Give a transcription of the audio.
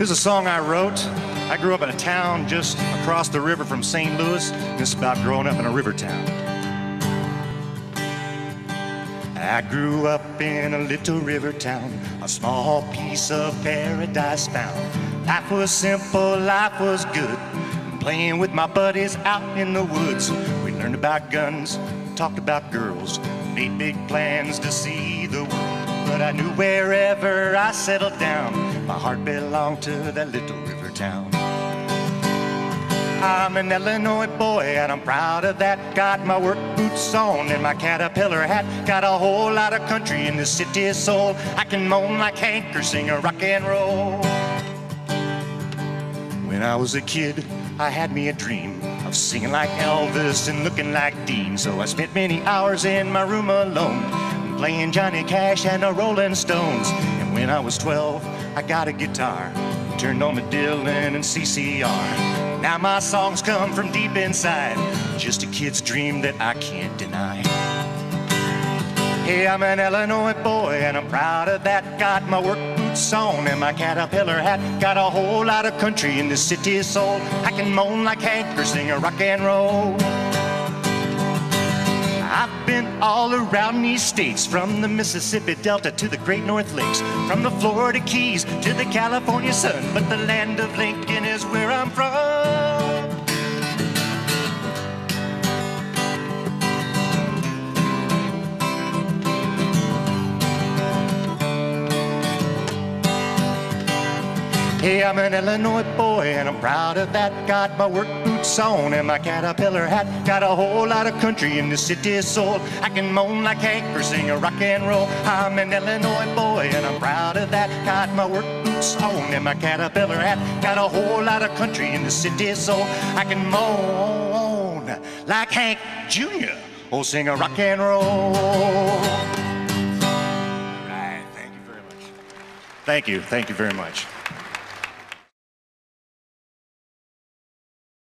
This is a song I wrote. I grew up in a town just across the river from St. Louis. This is about growing up in a river town. I grew up in a little river town, a small piece of paradise found. Life was simple, life was good. Playing with my buddies out in the woods. We learned about guns, talked about girls, made big plans to see the world. But I knew wherever I settled down, my heart belonged to that little river town. I'm an Illinois boy and I'm proud of that. Got my work boots on and my caterpillar hat. Got a whole lot of country in the city soul. I can moan like Hank or sing a rock and roll. When I was a kid, I had me a dream of singing like Elvis and looking like Dean. So I spent many hours in my room alone, playing Johnny Cash and the Rolling Stones. And when I was 12, I got a guitar, turned on the Dylan and CCR. Now my songs come from deep inside, just a kid's dream that I can't deny. Hey, I'm an Illinois boy and I'm proud of that. Got my work boots on and my caterpillar hat. Got a whole lot of country in the city soul. I can moan like Hank or sing a rock and roll. I've been all around these states, from the Mississippi Delta to the Great North Lakes, from the Florida Keys to the California sun. But the land of Lincoln is where I'm from. Hey, I'm an Illinois boy and I'm proud of that. Got my work boots on and my caterpillar hat. Got a whole lot of country in the city soul. I can moan like Hank or sing a rock and roll. I'm an Illinois boy and I'm proud of that. Got my work boots on and my caterpillar hat. Got a whole lot of country in the city soul. I can moan like Hank Jr. or oh, sing a rock and roll. Thank you, thank you very much.